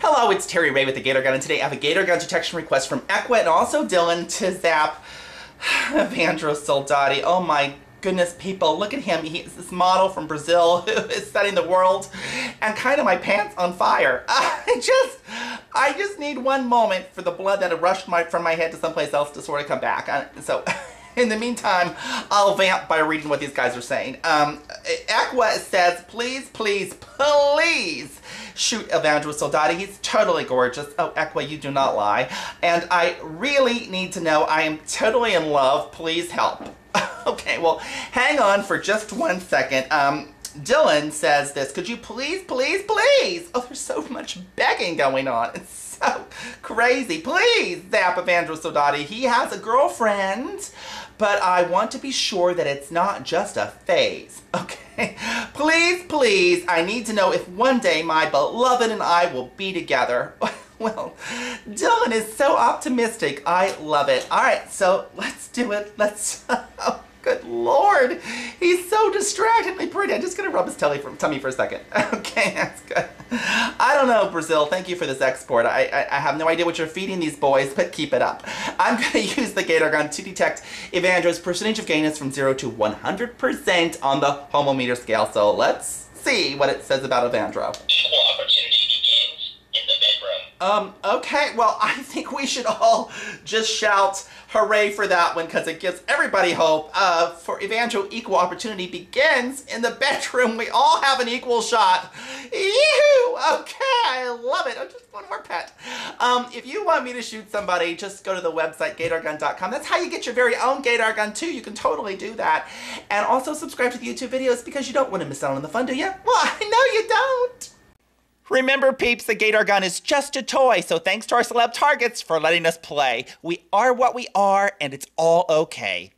Hello, it's Terry Ray with the Gaydar Gun, and today I have a Gaydar Gun detection request from Equa and also Dylan to zap Evandro Soldati. Oh my goodness, people, look at him. He is this model from Brazil who is setting the world and kind of my pants on fire. I just, I just need one moment for the blood that had rushed my, from my head to someplace else to sort of come back. Uh, so, in the meantime, I'll vamp by reading what these guys are saying. Um, says, please, please, please shoot Evandro Soldati. He's totally gorgeous. Oh, Equa, you do not lie. And I really need to know I am totally in love. Please help. okay, well, hang on for just one second. Um, Dylan says this, could you please, please, please? Oh, there's so much begging going on. It's so crazy. Please, zap Evandro Soldati. He has a girlfriend, but I want to be sure that it's not just a phase. Okay, please, please, I need to know if one day my beloved and I will be together. Well, Dylan is so optimistic. I love it. All right, so let's do it. Let's... Oh, good lord. He's so distractingly pretty. I'm just to rub his tummy for, tummy for a second. Okay, that's good. I don't know, Brazil. Thank you for this export. I, I, I have no idea what you're feeding these boys, but keep it up. I'm to use the Gaydar gun to detect Evandro's percentage of gayness from 0 to 100% on the homometer scale. So let's see what it says about Evandro. Equal opportunity begins in the bedroom. Um, okay, well, I think we should all just shout hooray for that one because it gives everybody hope. Uh, for Evandro, equal opportunity begins in the bedroom. We all have an equal shot. Yoo! Okay, I love it. Oh, just one more pet. Um, if you want me to shoot somebody, just go to the website gaydargun.com. That's how you get your very own Gaydar gun too. You can totally do that. And also subscribe to the YouTube videos because you don't want to miss out on the fun, do you? Well, I know you don't. Remember, peeps, the Gaydar gun is just a toy, so thanks to our celeb targets for letting us play. We are what we are, and it's all okay.